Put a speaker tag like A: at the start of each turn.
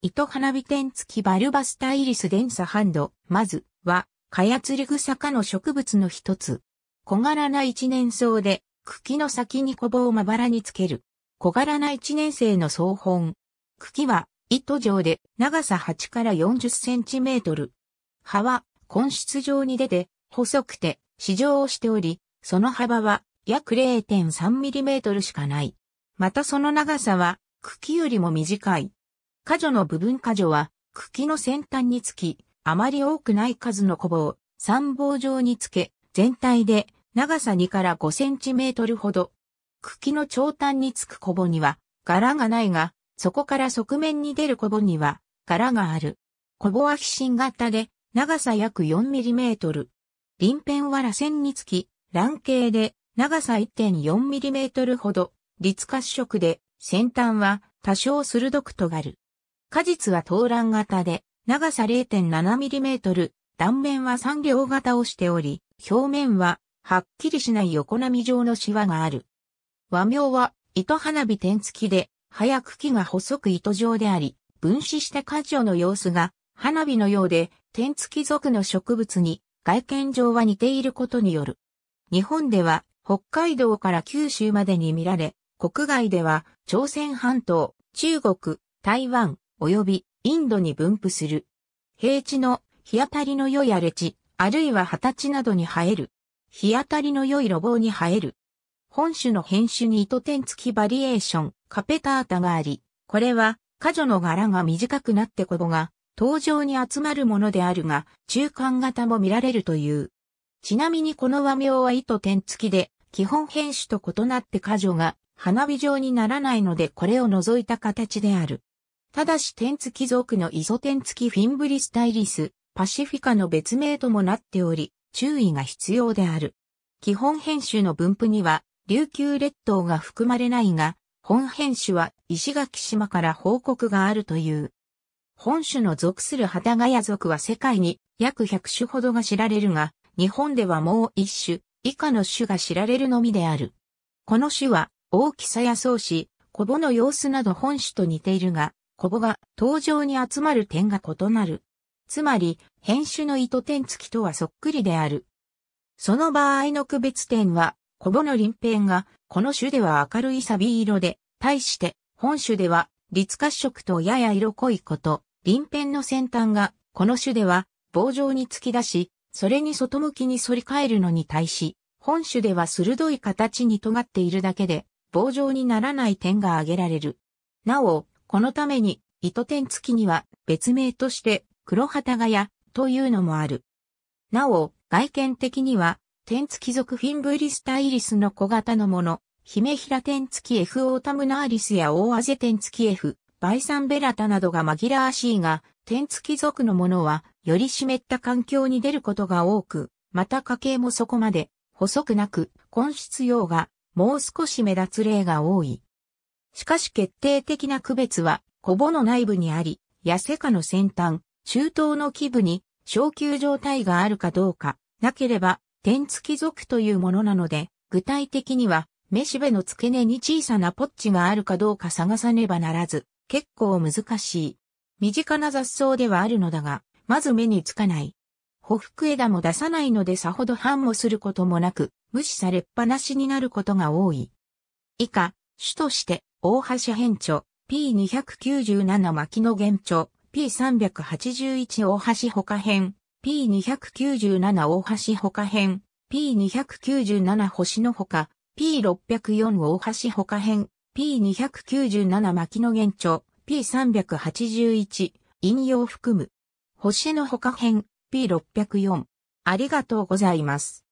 A: 糸花火天付きバルバスタイリスデンサハンド。まずは、カヤツルグサ科の植物の一つ。小柄な一年草で、茎の先に小棒をまばらにつける。小柄な一年生の草本。茎は、糸状で、長さ8から40センチメートル。葉は、根質状に出て、細くて、市状をしており、その幅は、約0.3ミリメートルしかない。またその長さは、茎よりも短い。果樹の部分果樹は、茎の先端につき、あまり多くない数の小棒、三棒状につけ、全体で長さ2から5センチメートルほど。茎の頂端につく小棒には、柄がないが、そこから側面に出る小棒には、柄がある。小棒は飛信型で、長さ約4ミリメートル。鱗片は螺旋につき、卵形で、長さ1.4ミリメートルほど、立褐色で、先端は多少鋭く尖る。果実は投卵型で、長さ 0.7mm、断面は三両型をしており、表面ははっきりしない横波状のシワがある。和名は糸花火点付きで、早茎が細く糸状であり、分子した果樹の様子が花火のようで点付き属の植物に外見上は似ていることによる。日本では北海道から九州までに見られ、国外では朝鮮半島、中国、台湾、及びインドに分布する。平地の日当たりの良い荒れ地、あるいは畑地などに生える。日当たりの良い路傍に生える。本種の変種に糸点付きバリエーション、カペタータがあり、これは、果樹の柄が短くなってこぼが、登場に集まるものであるが、中間型も見られるという。ちなみにこの和名は糸点付きで、基本変種と異なって果樹が花火状にならないのでこれを除いた形である。ただし天付属のイソ天付きフィンブリスタイリス、パシフィカの別名ともなっており、注意が必要である。基本編集の分布には、琉球列島が含まれないが、本編集は石垣島から報告があるという。本種の属する旗ヶ谷族は世界に約100種ほどが知られるが、日本ではもう一種、以下の種が知られるのみである。この種は大きさや草子、小母の様子など本種と似ているが、コボが登場に集まる点が異なる。つまり、変種の糸点付きとはそっくりである。その場合の区別点は、コボの鱗片が、この種では明るいサビ色で、対して、本種では、立褐色とやや色濃いこと、鱗片の先端が、この種では、棒状に突き出し、それに外向きに反り返るのに対し、本種では鋭い形に尖っているだけで、棒状にならない点が挙げられる。なお、このために、イトテンツキには別名としてクロハタガヤというのもある。なお、外見的には、テンツキ属 Fimbristylis の小型のもの、ヒメヒラ点付き F オータムナーリスやオーアゼ点付き F、バイサンベラタなどが紛らわしいが、テンツキ属のものは、より湿った環境に出ることが多く、また花茎もそこまで細くなく、根質用がもう少し目立つ例が多い。しかし決定的な区別は、コボの内部にあり、ヤセカの先端、中東の基部に、昇級状態があるかどうか、なければ、天付き属というものなので、具体的には、めしべの付け根に小さなポッチがあるかどうか探さねばならず、結構難しい。身近な雑草ではあるのだが、まず目につかない。ほふく枝も出さないのでさほど反もすることもなく、無視されっぱなしになることが多い。以下、主として、大橋変著、P297 巻の原著、P381 大橋他編、P297 大橋他編、P297 星の他、P604 大橋他編、P297 巻の原著、P381 引用含む。星の他編、P604。ありがとうございます。